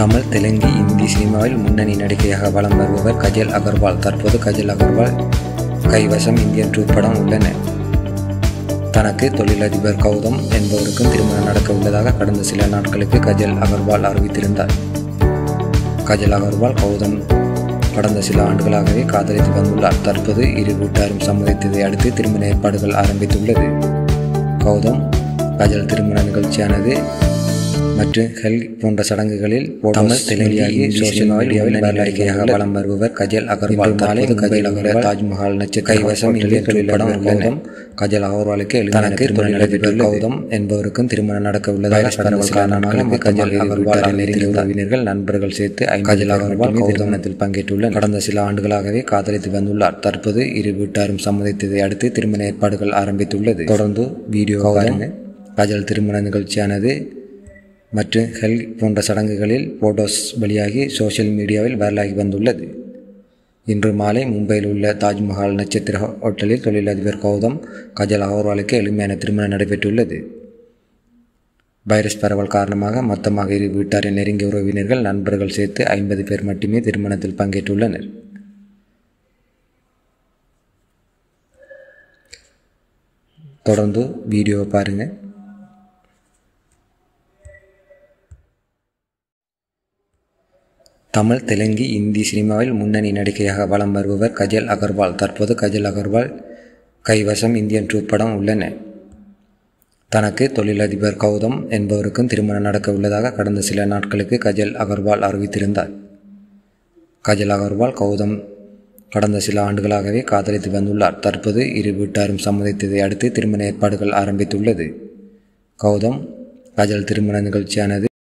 தமிழ் தெலுங்கு இந்தி சினிமாவில் முன்னணி நடிகையாக வலம் வருபவர் கஜல் அகர்வால். தற்போது கஜல் அகர்வால் கைவசம் இந்தியன் டூ படம் உள்ளன. தனக்கு தொழிலதிபர் கௌதம் என்பவருக்கும் திருமணம் நடக்க உள்ளதாக கடந்த சில நாட்களுக்கு கஜல் அகர்வால் அறிவித்திருந்தார். கஜல் அகர்வால் கௌதம் கடந்த சில ஆண்டுகளாகவே காதலித்து வந்துள்ளார். தற்போது இரு வீட்டாரும் சம்மதித்ததை அடுத்து திருமண ஏற்பாடுகள் ஆரம்பித்துள்ளது. கௌதம் கஜல் திருமண நிகழ்ச்சியானது மற்றும் ஹெல் போன்ற சடங்குகளில் தமிழ் தெலுங்கு சோசியல் மீடியாவில் நடிகையாக வலம் வருபவர் கஜல் அகர்வால் தற்போது கஜல் அகர்வால் தாஜ்மஹால் நட்சத்திர கைவசம் தொழில்படம் கௌதம் கஜல் அகர்வாலுக்கு தனக்கு தொழிலதிபர் கௌதம் என்பவருக்கும் திருமணம் நடக்க உள்ளதாக கடந்த காரணமாக கஜல் அகர்வால் நெருங்கிய உறவினர்கள் நண்பர்கள் சேர்த்து கஜல் அகர்வால் திருமணத்தில் பங்கேற்றுள்ள கடந்த சில ஆண்டுகளாகவே காதலித்து வந்துள்ளார். தற்போது இரு வீட்டாரும் சம்மதித்ததை அடுத்து திருமண ஏற்பாடுகள் ஆரம்பித்துள்ளது. தொடர்ந்து வீடியோ கஜல் திருமண நிகழ்ச்சியானது மற்றும் ஹெல் போன்ற சடங்குகளில் போட்டோஸ் வெளியாகி சோஷியல் மீடியாவில் வைரலாகி வந்துள்ளது. இன்று மாலை மும்பையில் உள்ள தாஜ்மஹால் நட்சத்திர ஹோட்டலில் தொழிலதிபர் கௌதம் கஜல் அகர்வாலுக்கு எளிமையான திருமணம் நடைபெற்றுள்ளது. வைரஸ் பரவல் காரணமாக மொத்தமாக இரு வீட்டாரின் நெருங்கிய உறவினர்கள் நண்பர்கள் சேர்த்து ஐம்பது பேர் மட்டுமே திருமணத்தில் பங்கேற்றுள்ளனர். தொடர்ந்து வீடியோவை பாருங்கள் தமிழ் தெலுங்கு இந்தி சினிமாவில் முன்னணி நடிகையாக வலம் வருபவர் கஜல் அகர்வால். தற்போது கஜல் அகர்வால் கைவசம் இந்தியன் டூ படம் உள்ளன. தனக்கு தொழிலதிபர் கௌதம் என்பவருக்கும் திருமணம் நடக்க உள்ளதாக கடந்த சில நாட்களுக்கு கஜல் அகர்வால் அறிவித்திருந்தார். கஜல் அகர்வால் கௌதம் கடந்த சில ஆண்டுகளாகவே காதலித்து வந்துள்ளார். தற்போது இரு வீட்டாரும் சம்மதித்ததை அடுத்து திருமண ஏற்பாடுகள் ஆரம்பித்துள்ளது. கௌதம் கஜல் திருமண நிகழ்ச்சியானது